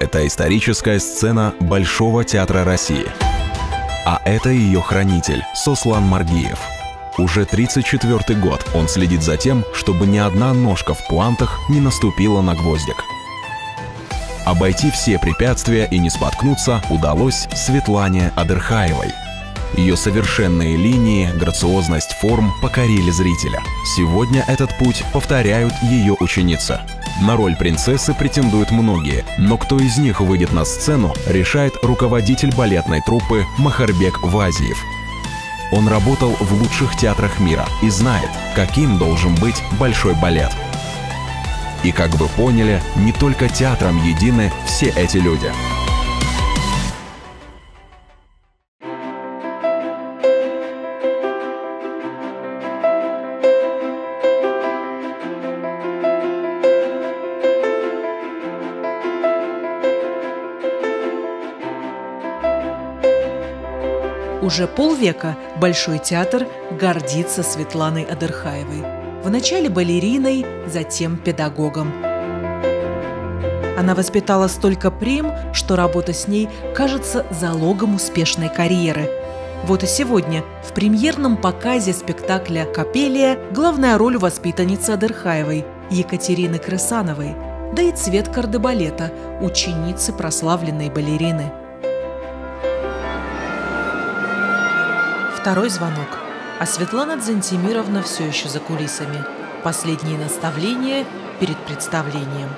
Это историческая сцена Большого театра России. А это ее хранитель Сослан Маргиев. Уже 34 год он следит за тем, чтобы ни одна ножка в пуантах не наступила на гвоздик. Обойти все препятствия и не споткнуться удалось Светлане Адерхаевой – ее совершенные линии, грациозность форм покорили зрителя. Сегодня этот путь повторяют ее ученицы. На роль принцессы претендуют многие, но кто из них выйдет на сцену, решает руководитель балетной труппы Махарбек Вазиев. Он работал в лучших театрах мира и знает, каким должен быть большой балет. И как вы поняли, не только театром едины все эти люди – Уже полвека Большой театр гордится Светланой Адырхаевой. Вначале балериной, затем педагогом. Она воспитала столько прем, что работа с ней кажется залогом успешной карьеры. Вот и сегодня в премьерном показе спектакля «Капелия» главная роль воспитанницы Адырхаевой Екатерины Крысановой, да и цвет кардебалета, ученицы прославленной балерины – Второй звонок. А Светлана Дзентимировна все еще за кулисами. Последние наставления перед представлением.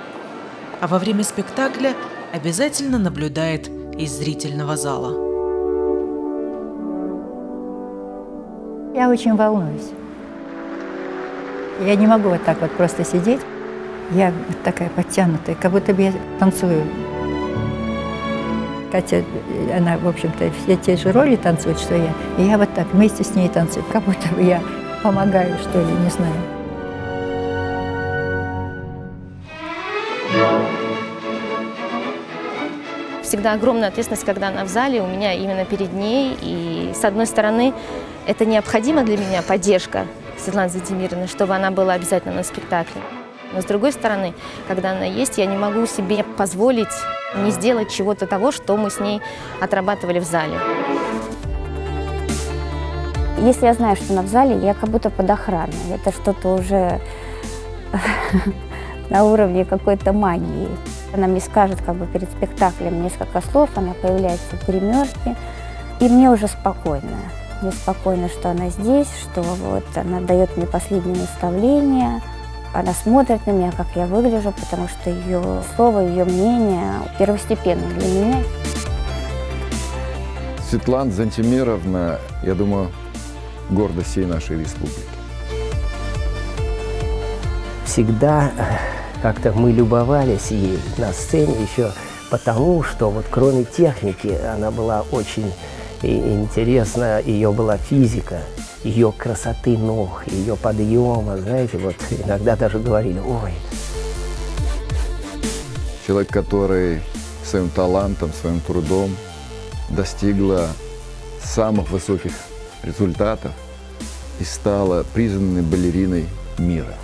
А во время спектакля обязательно наблюдает из зрительного зала. Я очень волнуюсь. Я не могу вот так вот просто сидеть. Я вот такая подтянутая, как будто бы я танцую Катя, она, в общем-то, все те же роли танцует, что я. И я вот так вместе с ней танцую, как будто бы я помогаю, что ли, не знаю. Всегда огромная ответственность, когда она в зале, у меня именно перед ней. И, с одной стороны, это необходимо для меня, поддержка Светланы Задимировны, чтобы она была обязательно на спектакле. Но с другой стороны, когда она есть, я не могу себе позволить не сделать чего-то того, что мы с ней отрабатывали в зале. Если я знаю, что она в зале, я как будто под охраной. Это что-то уже на уровне какой-то магии. Она мне скажет как бы перед спектаклем несколько слов, она появляется в гримерке, и мне уже спокойно. Мне спокойно, что она здесь, что вот она дает мне последние наставления – она смотрит на меня, как я выгляжу, потому что ее слово, ее мнение первостепенно для меня. Светлана Зантимировна, я думаю, гордость всей нашей республики. Всегда э, как-то мы любовались ей на сцене еще потому, что вот кроме техники она была очень интересна, ее была физика ее красоты ног, ее подъема, знаете, вот иногда даже говорили, ой. Человек, который своим талантом, своим трудом достигла самых высоких результатов и стала признанной балериной мира.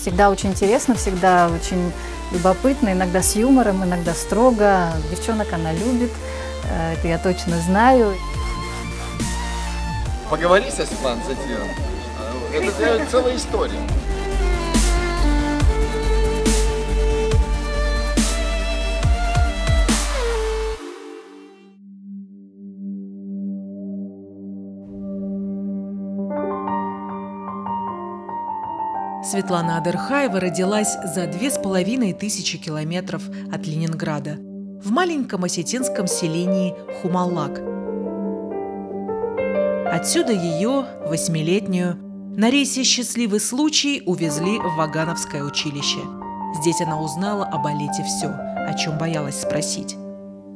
Всегда очень интересно, всегда очень любопытно, иногда с юмором, иногда строго. Девчонок она любит, э, это я точно знаю. Поговори со Светланой. Это целая история. Светлана Адерхаева родилась за две с половиной тысячи километров от Ленинграда в маленьком осетинском селении Хумалак – Отсюда ее, восьмилетнюю, на рейсе «Счастливый случай» увезли в Вагановское училище. Здесь она узнала о балете все, о чем боялась спросить.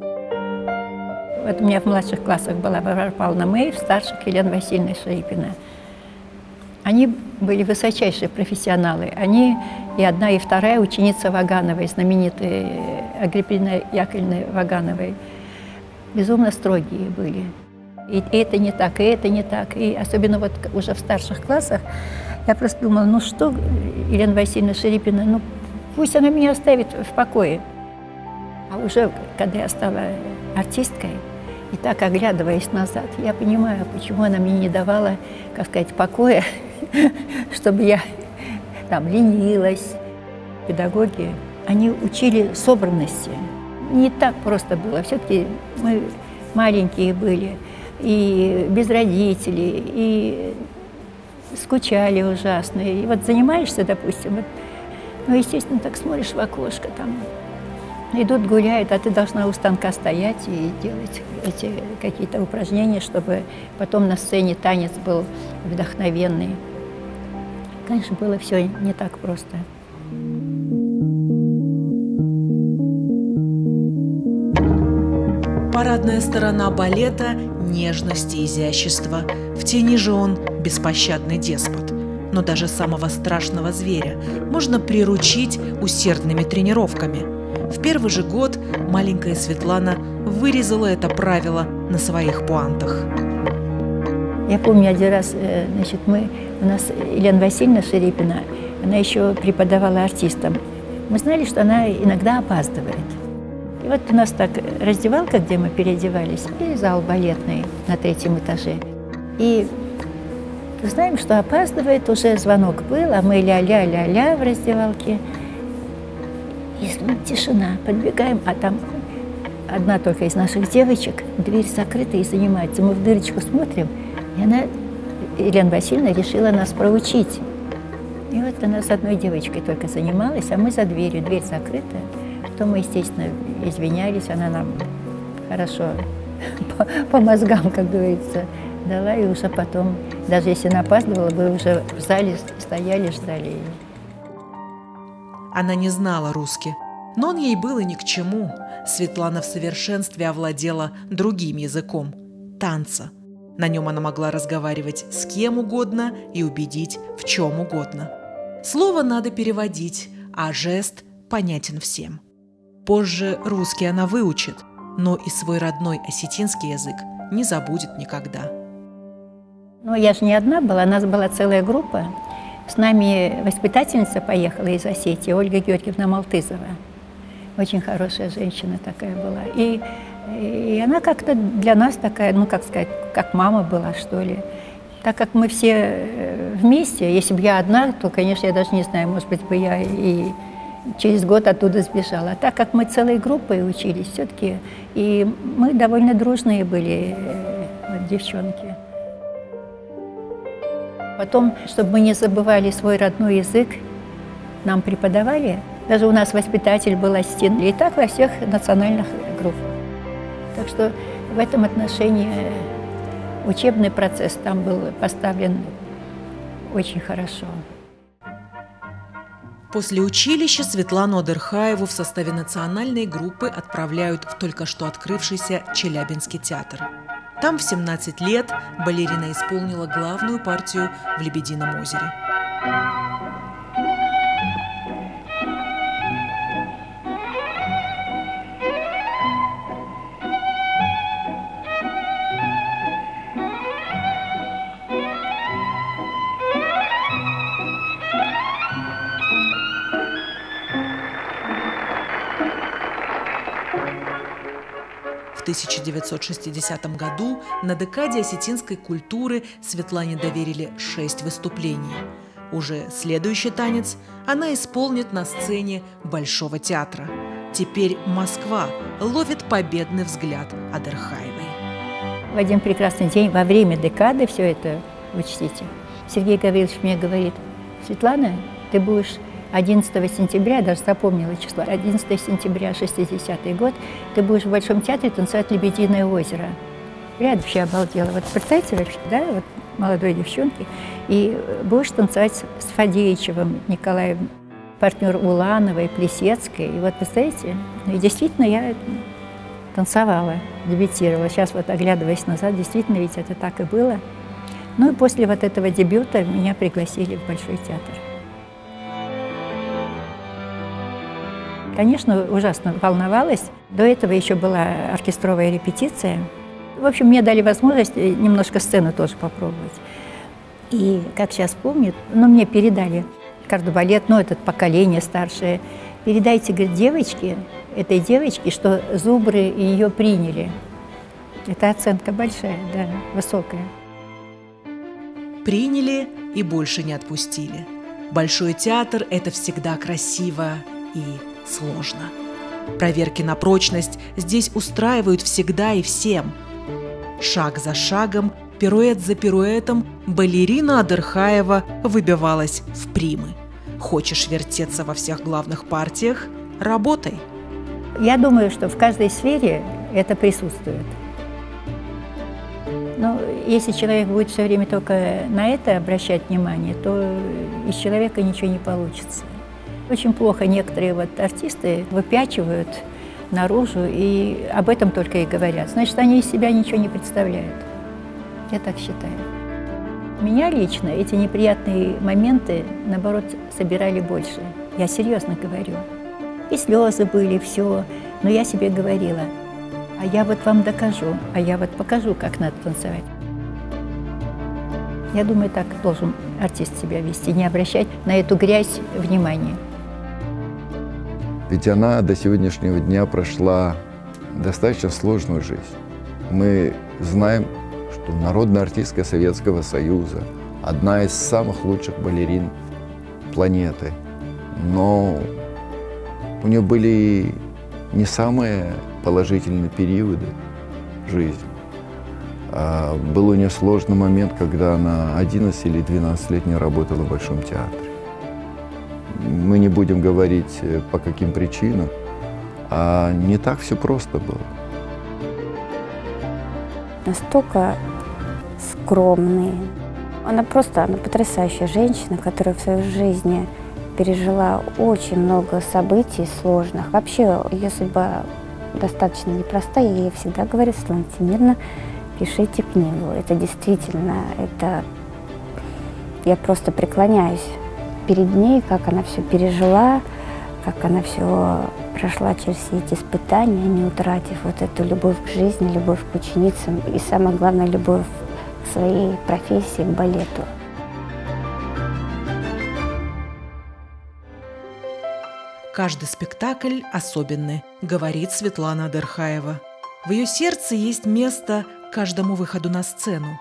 Вот у меня в младших классах была Варвара Павловна Мэй, в старших Елена Васильевна Шарипина. Они были высочайшие профессионалы. Они и одна, и вторая ученица Вагановой, знаменитой Агриппины Яковлевны Вагановой. Безумно строгие были. И это не так, и это не так. И особенно вот уже в старших классах я просто думала, ну что, Елена Васильевна Шерипина, ну пусть она меня оставит в покое. А уже, когда я стала артисткой, и так оглядываясь назад, я понимаю, почему она мне не давала, как сказать, покоя, чтобы я там ленилась. Педагоги, они учили собранности. Не так просто было. Все-таки мы маленькие были, и без родителей, и скучали ужасно. И вот занимаешься, допустим, вот, ну, естественно, так смотришь в окошко, там идут, гуляют, а ты должна у станка стоять и делать эти какие-то упражнения, чтобы потом на сцене танец был вдохновенный. Конечно, было все не так просто. Парадная сторона балета – нежность и изящество. В тени же он – беспощадный деспот. Но даже самого страшного зверя можно приручить усердными тренировками. В первый же год маленькая Светлана вырезала это правило на своих пуантах. Я помню один раз, э, значит, мы, у нас Елена Васильевна Шерипина, она еще преподавала артистам. Мы знали, что она иногда опаздывает. И вот у нас так раздевалка, где мы переодевались, и зал балетный на третьем этаже. И знаем, что опаздывает, уже звонок был, а мы ля-ля-ля-ля в раздевалке. И тишина, подбегаем, а там одна только из наших девочек, дверь закрыта и занимается. Мы в дырочку смотрим, и она, Елена Васильевна, решила нас проучить. И вот она с одной девочкой только занималась, а мы за дверью, дверь закрыта. Потом мы, естественно, извинялись, она нам хорошо по, по мозгам, как говорится, дала, и уже потом, даже если она опаздывала, мы уже в зале стояли, ждали ее. Она не знала русский, но он ей было ни к чему. Светлана в совершенстве овладела другим языком – танца. На нем она могла разговаривать с кем угодно и убедить в чем угодно. Слово надо переводить, а жест понятен всем. Позже русский она выучит, но и свой родной осетинский язык не забудет никогда. Ну, я же не одна была, у нас была целая группа. С нами воспитательница поехала из Осетии, Ольга Георгиевна Малтызова. Очень хорошая женщина такая была. И, и она как-то для нас такая, ну, как сказать, как мама была, что ли. Так как мы все э, вместе, если бы я одна, то, конечно, я даже не знаю, может быть, бы я и через год оттуда сбежала. А так как мы целой группой учились все-таки, и мы довольно дружные были э, девчонки. Потом, чтобы мы не забывали свой родной язык, нам преподавали. Даже у нас воспитатель был ассистент. И так во всех национальных группах. Так что в этом отношении учебный процесс там был поставлен очень хорошо. После училища Светлану Адырхаеву в составе национальной группы отправляют в только что открывшийся Челябинский театр. Там в 17 лет балерина исполнила главную партию в «Лебедином озере». 1960 году на декаде осетинской культуры Светлане доверили шесть выступлений. Уже следующий танец она исполнит на сцене Большого театра. Теперь Москва ловит победный взгляд Адерхаевой. В один прекрасный день во время декады, все это учтите, Сергей Гаврилович мне говорит, Светлана, ты будешь 11 сентября, даже запомнила число, 11 сентября 60 год, ты будешь в Большом театре танцевать «Лебединое озеро». Я вообще обалдела. Вот представьте вообще, да, вот молодой девчонки, и будешь танцевать с Фадеичевым Николаем, партнер Улановой, Плесецкой. И вот, представляете, ну и действительно я танцевала, дебютировала. Сейчас вот, оглядываясь назад, действительно ведь это так и было. Ну и после вот этого дебюта меня пригласили в Большой театр. Конечно, ужасно волновалась. До этого еще была оркестровая репетиция. В общем, мне дали возможность немножко сцену тоже попробовать. И, как сейчас помню, ну, мне передали кардебалет, ну, это поколение старшее. Передайте, говорит, девочки, этой девочки, что зубры ее приняли. Это оценка большая, да, высокая. Приняли и больше не отпустили. Большой театр – это всегда красиво и сложно. Проверки на прочность здесь устраивают всегда и всем. Шаг за шагом, пируэт за пируэтом балерина Адырхаева выбивалась в примы. Хочешь вертеться во всех главных партиях – работай. Я думаю, что в каждой сфере это присутствует. Но если человек будет все время только на это обращать внимание, то из человека ничего не получится. Очень плохо некоторые вот артисты выпячивают наружу и об этом только и говорят. Значит, они из себя ничего не представляют. Я так считаю. Меня лично эти неприятные моменты, наоборот, собирали больше. Я серьезно говорю. И слезы были, все. Но я себе говорила, а я вот вам докажу, а я вот покажу, как надо танцевать. Я думаю, так должен артист себя вести, не обращать на эту грязь внимания. Ведь она до сегодняшнего дня прошла достаточно сложную жизнь. Мы знаем, что народная артистка Советского Союза одна из самых лучших балерин планеты. Но у нее были не самые положительные периоды жизни. А был у нее сложный момент, когда она 11 или 12 лет не работала в Большом театре. Мы не будем говорить, э, по каким причинам, а не так все просто было. Настолько скромные. Она просто она потрясающая женщина, которая в своей жизни пережила очень много событий сложных. Вообще ее судьба достаточно непростая. Я ей всегда говорю, Светлана Тимирна, пишите книгу. Это действительно, это... Я просто преклоняюсь перед ней, как она все пережила, как она все прошла через все эти испытания, не утратив вот эту любовь к жизни, любовь к ученицам и, самое главное, любовь к своей профессии, к балету. Каждый спектакль особенный, говорит Светлана Дерхаева. В ее сердце есть место каждому выходу на сцену.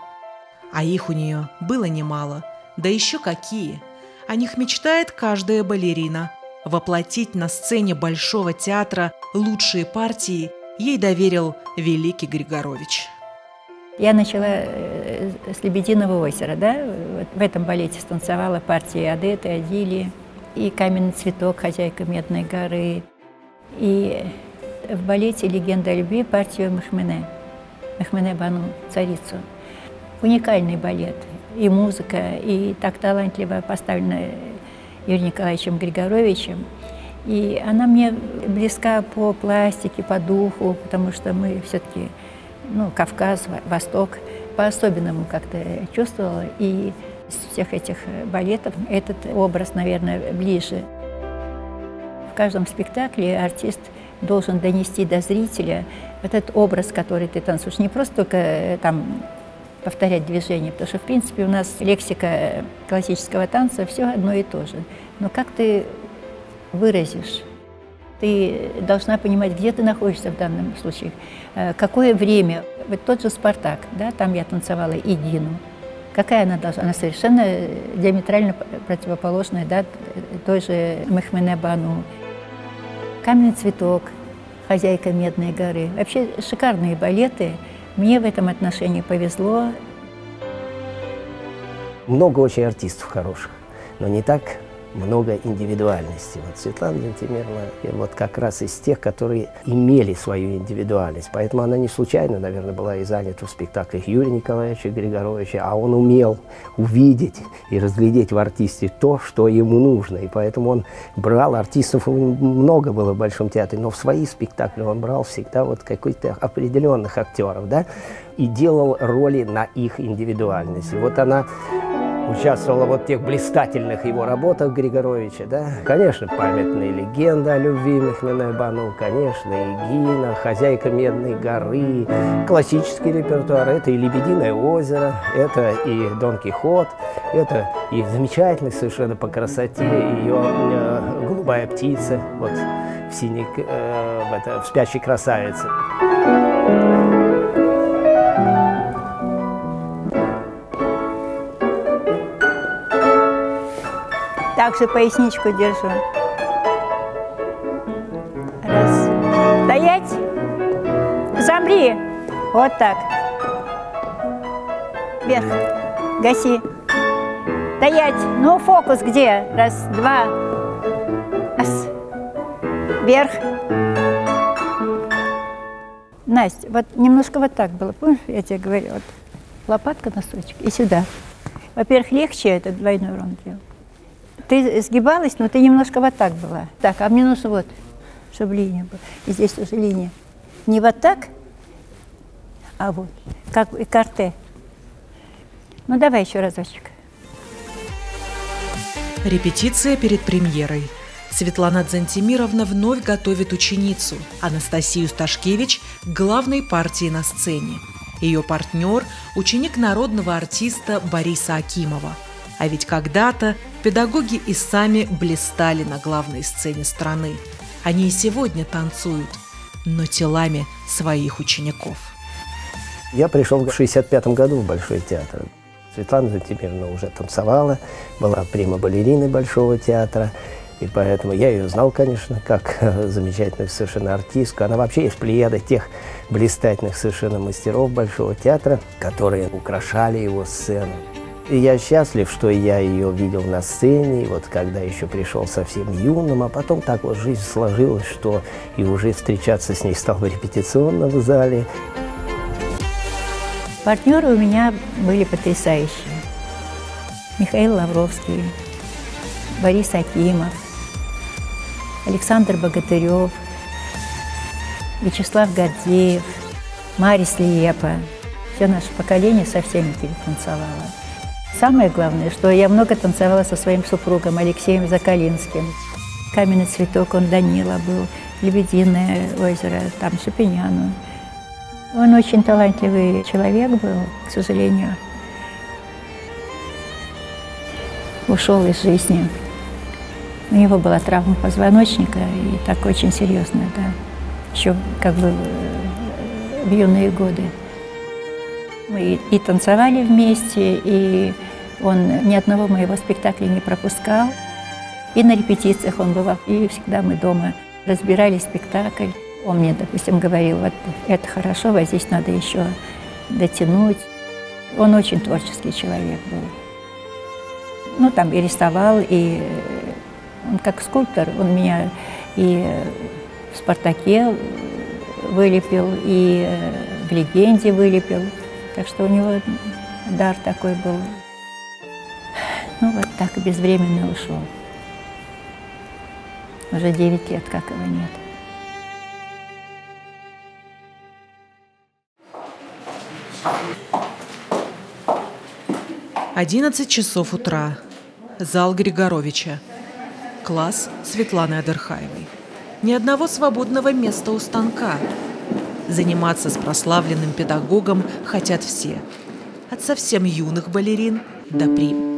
А их у нее было немало. Да еще какие! О них мечтает каждая балерина. Воплотить на сцене Большого театра лучшие партии ей доверил Великий Григорович. Я начала э, с «Лебединого озера», да, в этом балете станцевала партии Адеты, Адили, и «Каменный цветок», «Хозяйка Медной горы», и в балете «Легенда о любви» партию Махмене, Махмене Бану, царицу. Уникальный балет. И музыка, и так талантливо поставлена Юрием Николаевичем Григоровичем. И она мне близка по пластике, по духу, потому что мы все-таки, ну, Кавказ, Восток, по-особенному как-то чувствовала. И из всех этих балетов этот образ, наверное, ближе. В каждом спектакле артист должен донести до зрителя этот образ, который ты танцуешь. Не просто только э, там повторять движение, потому что, в принципе, у нас лексика э, классического танца все одно и то же. Но как ты выразишь? Ты должна понимать, где ты находишься в данном случае, какое время. Вот тот же «Спартак», да, там я танцевала и Дину. Какая она должна? Она совершенно диаметрально противоположная да, той же Мехмене Бану. «Каменный цветок», «Хозяйка Медной горы». Вообще шикарные балеты. Мне в этом отношении повезло. Много очень артистов хороших, но не так много индивидуальности. Вот Светлана Владимировна вот как раз из тех, которые имели свою индивидуальность. Поэтому она не случайно, наверное, была и занята в спектаклях Юрия Николаевича Григоровича, а он умел увидеть и разглядеть в артисте то, что ему нужно. И поэтому он брал артистов, много было в Большом театре, но в свои спектакли он брал всегда вот каких-то определенных актеров, да, и делал роли на их индивидуальность. И вот она участвовала вот в тех блистательных его работах Григоровича, да. Конечно, памятная легенда о любви Михмена Бану, конечно, и Гина, Хозяйка Медной горы, классический репертуар, это и Лебединое озеро, это и Дон Кихот, это и замечательный совершенно по красоте ее э, голубая птица, вот в синей, э, в, это, в спящей красавице. Также поясничку держу. Раз. Стоять. Замри. Вот так. Вверх. Гаси. Стоять. Ну, фокус где? Раз, два. Раз. Вверх. Настя, вот немножко вот так было. Помнишь, я тебе говорю, вот лопатка, носочек и сюда. Во-первых, легче этот двойной рон делать. Ты сгибалась, но ты немножко вот так была. Так, а мне нужно вот, чтобы линия была. И здесь тоже линия. Не вот так, а вот, как и карте. Ну, давай еще разочек. Репетиция перед премьерой. Светлана Дзантимировна вновь готовит ученицу, Анастасию Сташкевич, к главной партии на сцене. Ее партнер – ученик народного артиста Бориса Акимова. А ведь когда-то педагоги и сами блистали на главной сцене страны. Они и сегодня танцуют, но телами своих учеников. Я пришел в 65 году в Большой театр. Светлана Зантимировна уже танцевала, была прима-балериной Большого театра. И поэтому я ее знал, конечно, как замечательную совершенно артистку. Она вообще из плеяда тех блистательных совершенно мастеров Большого театра, которые украшали его сцену. Я счастлив, что я ее видел на сцене, вот когда еще пришел совсем юным, а потом так вот жизнь сложилась, что и уже встречаться с ней стал в репетиционном зале. Партнеры у меня были потрясающие. Михаил Лавровский, Борис Акимов, Александр Богатырев, Вячеслав Гордеев, Марис Лепа. Все наше поколение со всеми перетанцевало. Самое главное, что я много танцевала со своим супругом Алексеем Закалинским. Каменный цветок, он Данила был, Лебединое озеро, там Шапиняну. Он очень талантливый человек был, к сожалению. Ушел из жизни. У него была травма позвоночника, и так очень серьезная, да. Еще как бы в юные годы. Мы и танцевали вместе, и он ни одного моего спектакля не пропускал. И на репетициях он бывал, и всегда мы дома разбирали спектакль. Он мне, допустим, говорил, вот это хорошо, вот здесь надо еще дотянуть. Он очень творческий человек был. Ну, там и рисовал, и он как скульптор, он меня и в «Спартаке» вылепил, и в «Легенде» вылепил. Так что у него дар такой был. Ну, вот так безвременно ушел. Уже 9 лет, как его нет. Одиннадцать часов утра. Зал Григоровича. Класс Светланы Адерхаевой. Ни одного свободного места у станка. Заниматься с прославленным педагогом хотят все. От совсем юных балерин до прим.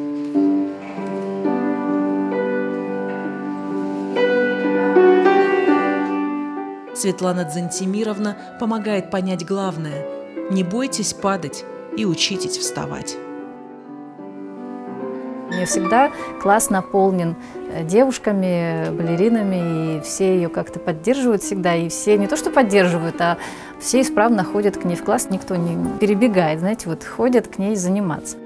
Светлана Дзантимировна помогает понять главное – не бойтесь падать и учитесь вставать. Мне всегда класс наполнен э, девушками, балеринами, и все ее как-то поддерживают всегда, и все не то что поддерживают, а все исправно ходят к ней в класс, никто не перебегает, знаете, вот ходят к ней заниматься.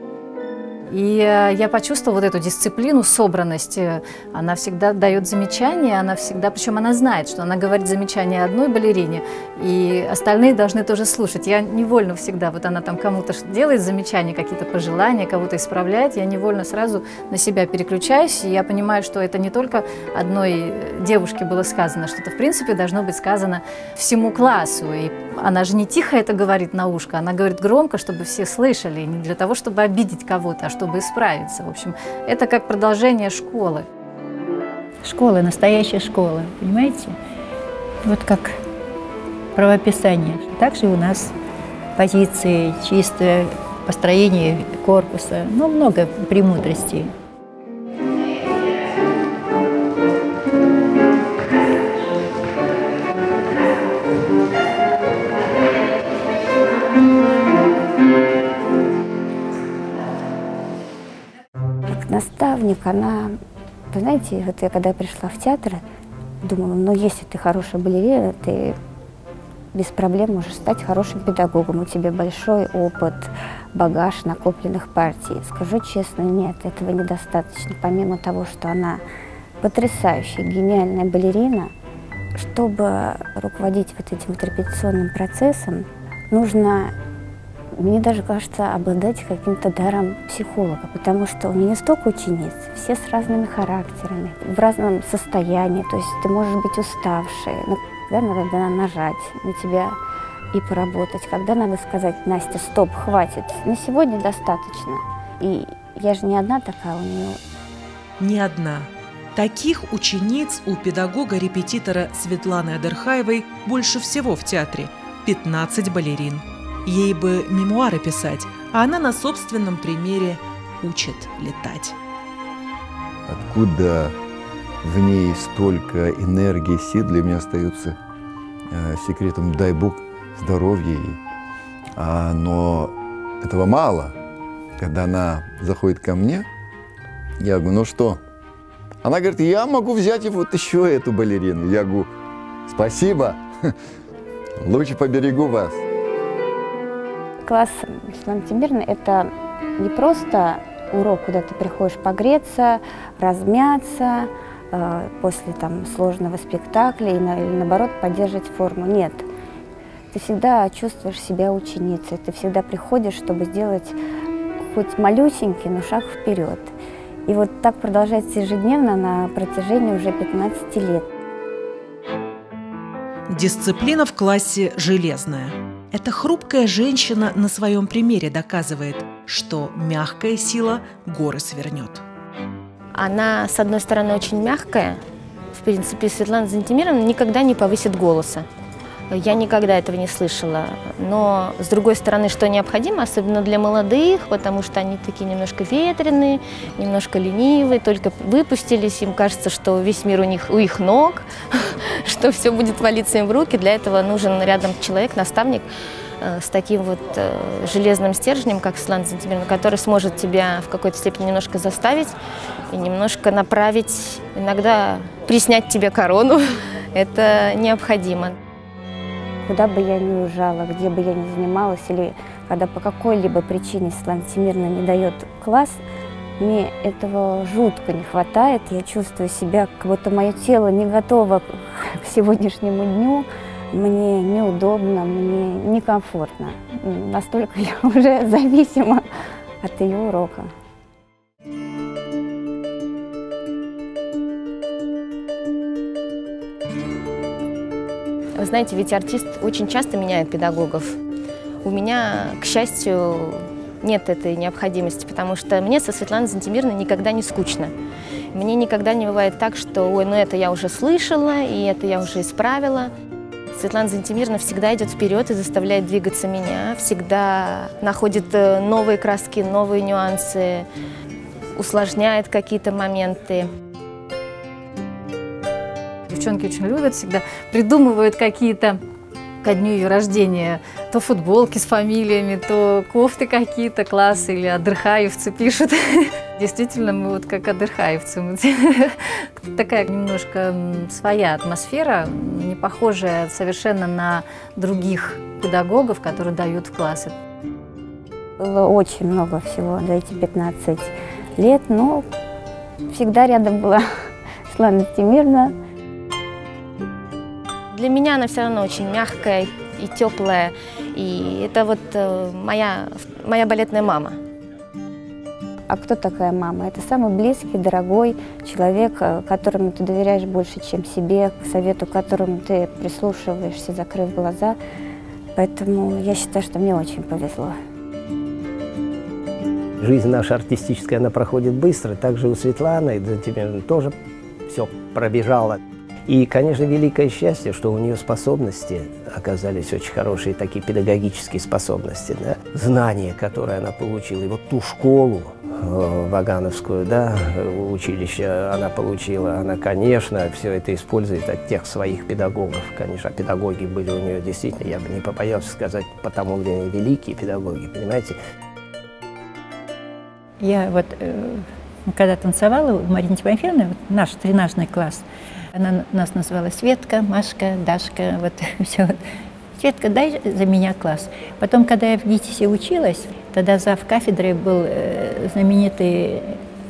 И э, я почувствовала вот эту дисциплину, собранность. Э, она всегда дает замечания, она всегда, причем она знает, что она говорит замечания одной балерине, и остальные должны тоже слушать. Я невольно всегда, вот она там кому-то делает замечания, какие-то пожелания, кого-то исправляет, я невольно сразу на себя переключаюсь, и я понимаю, что это не только одной э, девушке было сказано, что это в принципе должно быть сказано всему классу. И она же не тихо это говорит на ушко, она говорит громко, чтобы все слышали, не для того, чтобы обидеть кого-то, а чтобы исправиться. В общем, это как продолжение школы. Школа, настоящая школа, понимаете? Вот как правописание. Также у нас позиции, чистое построение корпуса, ну, много премудростей. Наставник, она, вы знаете, вот я когда пришла в театр, думала, ну если ты хорошая балерина, ты без проблем можешь стать хорошим педагогом. У тебя большой опыт, багаж накопленных партий. Скажу честно, нет, этого недостаточно. Помимо того, что она потрясающая, гениальная балерина, чтобы руководить вот этим вот репетиционным процессом, нужно мне даже кажется обладать каким-то даром психолога, потому что у нее столько учениц, все с разными характерами, в разном состоянии, то есть ты можешь быть уставшей, но когда надо нажать на тебя и поработать, когда надо сказать, Настя, стоп, хватит, на сегодня достаточно. И я же не одна такая у нее. Не одна. Таких учениц у педагога-репетитора Светланы Адерхаевой больше всего в театре – 15 балерин. Ей бы мемуары писать, а она на собственном примере учит летать. Откуда в ней столько энергии, сил для меня остается э, секретом, дай Бог, здоровья ей. А, но этого мало. Когда она заходит ко мне, я говорю, ну что? Она говорит, я могу взять вот еще эту балерину. Я говорю, спасибо, лучше поберегу вас класс Светланы Тимирны – это не просто урок, куда ты приходишь погреться, размяться э, после там, сложного спектакля и, на, или наоборот поддерживать форму. Нет. Ты всегда чувствуешь себя ученицей, ты всегда приходишь, чтобы сделать хоть малюсенький, но шаг вперед. И вот так продолжается ежедневно на протяжении уже 15 лет. Дисциплина в классе железная. Эта хрупкая женщина на своем примере доказывает, что мягкая сила горы свернет. Она, с одной стороны, очень мягкая. В принципе, Светлана Зантимировна никогда не повысит голоса. Я никогда этого не слышала. Но, с другой стороны, что необходимо, особенно для молодых, потому что они такие немножко ветреные, немножко ленивые, только выпустились, им кажется, что весь мир у них у их ног, что все будет валиться им в руки. Для этого нужен рядом человек, наставник, э, с таким вот э, железным стержнем, как Светлана Зантимировна, который сможет тебя в какой-то степени немножко заставить и немножко направить, иногда приснять тебе корону. Это необходимо куда бы я ни уезжала, где бы я ни занималась, или когда по какой-либо причине Светлана Всемирна не дает класс, мне этого жутко не хватает. Я чувствую себя, как будто мое тело не готово к сегодняшнему дню. Мне неудобно, мне некомфортно. Настолько я уже зависима от ее урока. Вы знаете, ведь артист очень часто меняет педагогов. У меня, к счастью, нет этой необходимости, потому что мне со Светланой Зантимирной никогда не скучно. Мне никогда не бывает так, что «Ой, ну это я уже слышала, и это я уже исправила». Светлана Зантимировна всегда идет вперед и заставляет двигаться меня, всегда находит э, новые краски, новые нюансы, усложняет какие-то моменты девчонки очень любят, всегда придумывают какие-то ко дню ее рождения то футболки с фамилиями, то кофты какие-то классы или адырхаевцы пишут. Действительно, мы вот как адырхаевцы. Такая немножко своя атмосфера, не похожая совершенно на других педагогов, которые дают в классы. Было очень много всего за эти 15 лет, но всегда рядом была Светлана Тимирна, для меня она все равно очень мягкая и теплая. И это вот э, моя, моя балетная мама. А кто такая мама? Это самый близкий, дорогой человек, э, которому ты доверяешь больше, чем себе, к совету которому ты прислушиваешься, закрыв глаза. Поэтому я считаю, что мне очень повезло. Жизнь наша артистическая, она проходит быстро. Также у Светланы тебе тоже все пробежало. И, конечно, великое счастье, что у нее способности оказались очень хорошие, такие педагогические способности, да? знания, которые она получила. И вот ту школу, Э, Вагановскую, да, училище она получила, она, конечно, все это использует от тех своих педагогов. Конечно, педагоги были у нее действительно, я бы не побоялся сказать, по тому времени великие педагоги, понимаете. Я вот, э, когда танцевала у Марины Тимофеевны, наш тренажный класс, она нас называла Светка, Машка, Дашка, вот все. Светка, дай за меня класс. Потом, когда я в ГИТИСе училась, Тогда зав кафедрой был э, знаменитый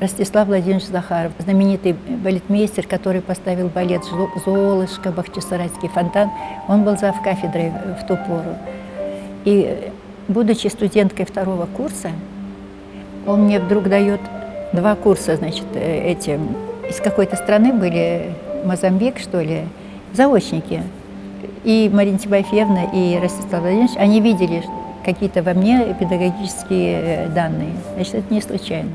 Ростислав Владимирович Захаров, знаменитый балетмейстер, который поставил балет «Золушка», «Бахчисарайский фонтан». Он был зав кафедрой в ту пору. И, будучи студенткой второго курса, он мне вдруг дает два курса, значит, э, эти, из какой-то страны были, Мозамбик, что ли, заочники. И Марина Тимофеевна, и Ростислав Владимирович, они видели, какие-то во мне педагогические э, данные. Значит, это не случайно.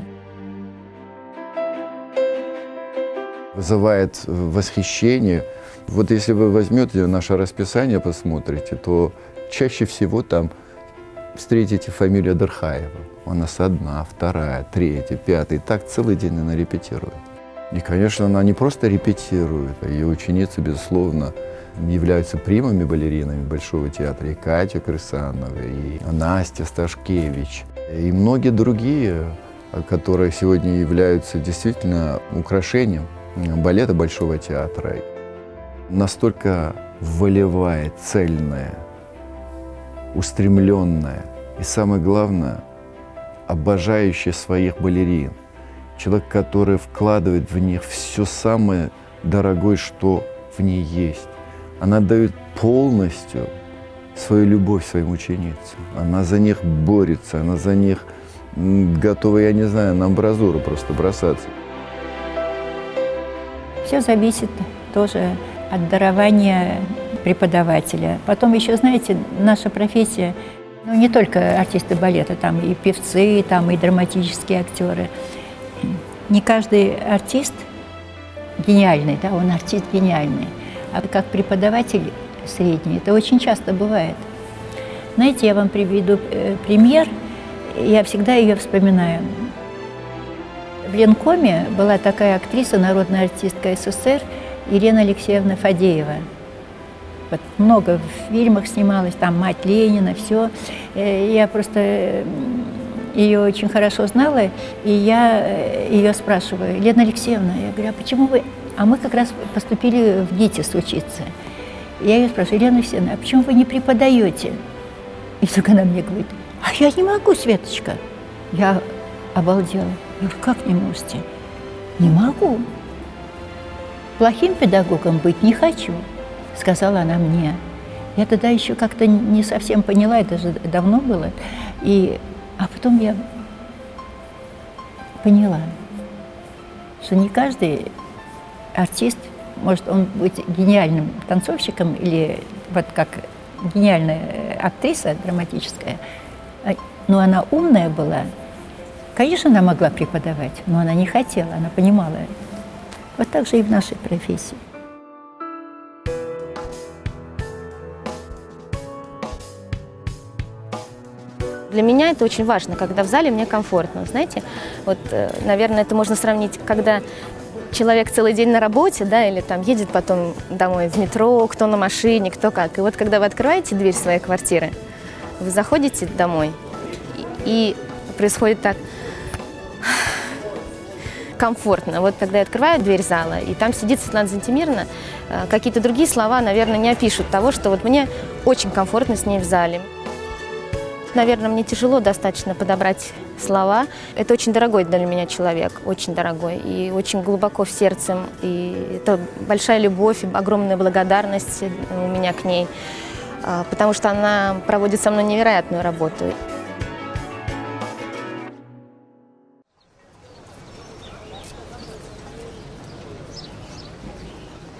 Вызывает восхищение. Вот если вы возьмете наше расписание, посмотрите, то чаще всего там встретите фамилию Дархаева. У нас одна, вторая, третья, пятая. И так целый день она репетирует. И, конечно, она не просто репетирует, а ее ученицы, безусловно, являются примами балеринами Большого театра, и Катя Крысанова, и Настя Сташкевич, и многие другие, которые сегодня являются действительно украшением балета Большого театра. Настолько волевая, цельная, устремленная и, самое главное, обожающая своих балерин. Человек, который вкладывает в них все самое дорогое, что в ней есть. Она дает полностью свою любовь своим ученицам. Она за них борется, она за них готова, я не знаю, на амбразуру просто бросаться. Все зависит тоже от дарования преподавателя. Потом еще, знаете, наша профессия, ну не только артисты балета, там и певцы, там и драматические актеры. Не каждый артист гениальный, да, он артист гениальный. А как преподаватель средний, это очень часто бывает. Знаете, я вам приведу э, пример, я всегда ее вспоминаю. В Ленкоме была такая актриса, народная артистка СССР Ирина Алексеевна Фадеева. Вот много в фильмах снималась, там «Мать Ленина», все. Э, я просто ее очень хорошо знала, и я э, ее спрашиваю, Лена Алексеевна, я говорю, а почему вы а мы как раз поступили в ГИТИС учиться. Я ее спрашиваю, Елена Алексеевна, а почему вы не преподаете? И вдруг она мне говорит, а я не могу, Светочка. Я обалдела. Я говорю, как не можете? Не могу. Плохим педагогом быть не хочу, сказала она мне. Я тогда еще как-то не совсем поняла, это же давно было. И, а потом я поняла, что не каждый артист, может он быть гениальным танцовщиком или вот как гениальная актриса драматическая, а, но она умная была. Конечно, она могла преподавать, но она не хотела, она понимала. Вот так же и в нашей профессии. Для меня это очень важно, когда в зале мне комфортно. Знаете, вот, э, наверное, это можно сравнить, когда человек целый день на работе, да, или там едет потом домой в метро, кто на машине, кто как. И вот когда вы открываете дверь своей квартиры, вы заходите домой, и, происходит так комфортно. Вот когда я открываю дверь зала, и там сидит Светлана Зантимировна, э, какие-то другие слова, наверное, не опишут того, что вот мне очень комфортно с ней в зале. Наверное, мне тяжело достаточно подобрать слова. Это очень дорогой для меня человек, очень дорогой и очень глубоко в сердце. И это большая любовь, огромная благодарность у меня к ней, а, потому что она проводит со мной невероятную работу.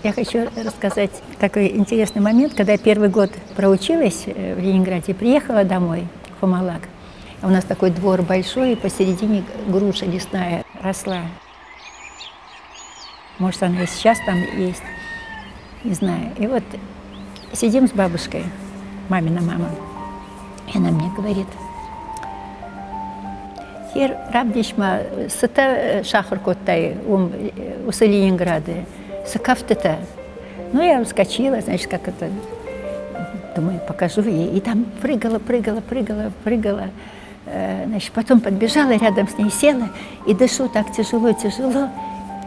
Я хочу рассказать такой интересный момент, когда я первый год проучилась э, в Ленинграде, приехала домой, в Фомалак. У нас такой двор большой, и посередине груша лесная росла. Может, она и сейчас там есть, не знаю. И вот сидим с бабушкой, мамина мама, и она мне говорит, Хер рабдишма сыта шахар коттай ум усы Ленинграды, сыкафтыта. Ну, я вскочила, значит, как это, думаю, покажу ей. И там прыгала, прыгала, прыгала, прыгала. Значит, потом подбежала, рядом с ней села и дышу так тяжело, тяжело.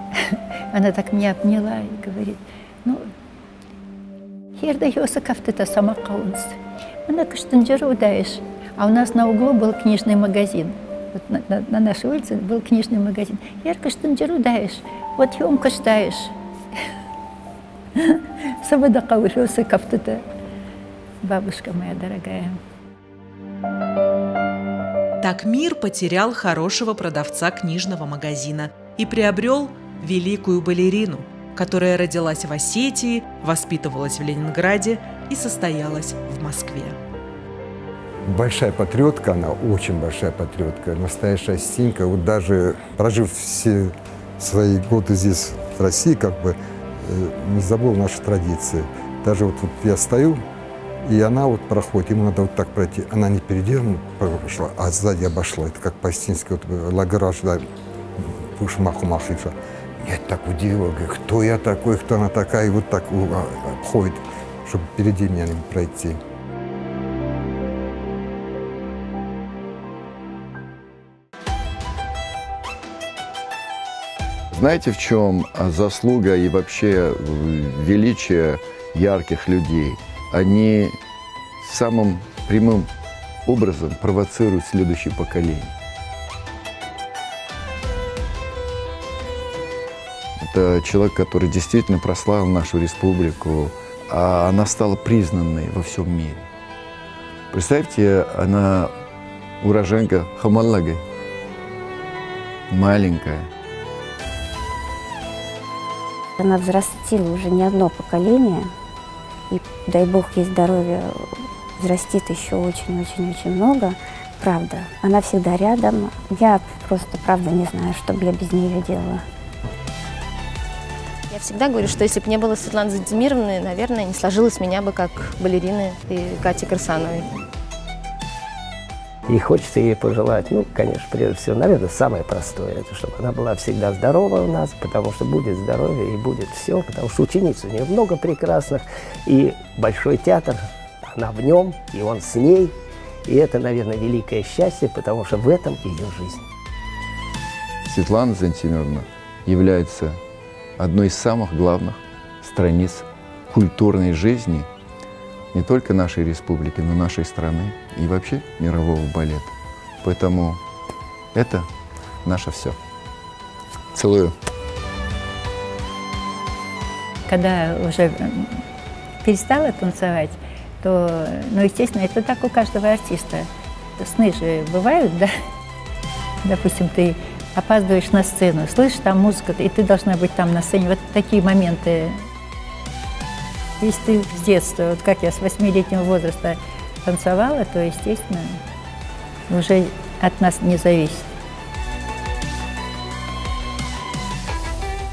Она так меня обняла и говорит, ну, Херда Йоса кафтыта сама каунс. Она каштанджера удаешь. А у нас на углу был книжный магазин. Вот на, на, на нашей улице был книжный магазин. Я каштанджеру даешь, вот ем каштаешь. Сабада каушоса кафтыта. Бабушка моя дорогая. Так мир потерял хорошего продавца книжного магазина и приобрел великую балерину, которая родилась в Осетии, воспитывалась в Ленинграде и состоялась в Москве. Большая патриотка, она очень большая патриотка, настоящая стенька. Вот даже прожив все свои годы здесь, в России, как бы, э, не забыл наши традиции. Даже вот, вот я стою, и она вот проходит, ему надо вот так пройти. Она не впереди прошла, а сзади обошла. Это как по-стински, вот э, лаграж, да, выше маху махиша. Я так удивил, говорю, кто я такой, кто она такая, и вот так а, обходит, чтобы впереди меня не пройти. Знаете, в чем заслуга и вообще величие ярких людей? Они самым прямым образом провоцируют следующее поколение. Это человек, который действительно прославил нашу республику, а она стала признанной во всем мире. Представьте, она уроженка Хамаллаги, маленькая. Она взрастила уже не одно поколение, и дай бог ей здоровья, взрастит еще очень-очень-очень много. Правда, она всегда рядом. Я просто, правда, не знаю, что бы я без нее делала. Я всегда говорю, что если бы не было Светланы Задимировны, наверное, не сложилось меня бы как балерины и Кати Красановой. И хочется ей пожелать, ну, конечно, прежде всего, наверное, самое простое, это чтобы она была всегда здорова у нас, потому что будет здоровье и будет все, потому что учениц у нее много прекрасных, и Большой театр, она в нем, и он с ней, и это, наверное, великое счастье, потому что в этом ее жизнь. Светлана Зантимировна является одной из самых главных страниц культурной жизни не только нашей республики, но нашей страны и вообще мирового балета. Поэтому это наше все. Целую. Когда уже перестала танцевать, то, ну, естественно, это так у каждого артиста. Сны же бывают, да? Допустим, ты опаздываешь на сцену, слышишь там музыка, и ты должна быть там на сцене. Вот такие моменты. Если ты с детства, вот как я с восьмилетнего возраста танцевала, то, естественно, уже от нас не зависит.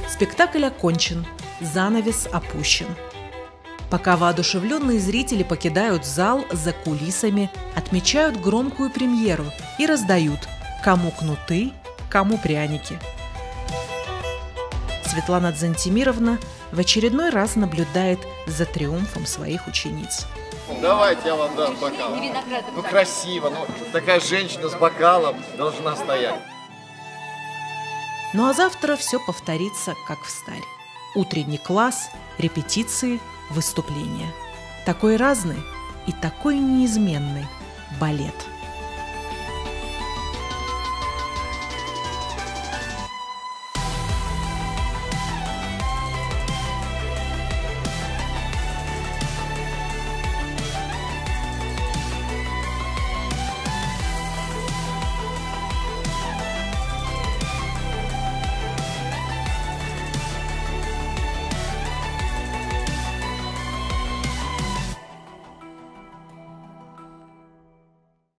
Спектакль окончен, занавес опущен. Пока воодушевленные зрители покидают зал, за кулисами отмечают громкую премьеру и раздают кому кнуты, кому пряники. Светлана Дзантимировна в очередной раз наблюдает за триумфом своих учениц. Давайте я вам дам бокал. Ну красиво, ну такая женщина с бокалом должна стоять. Ну а завтра все повторится, как в старе. Утренний класс, репетиции, выступления. Такой разный и такой неизменный балет –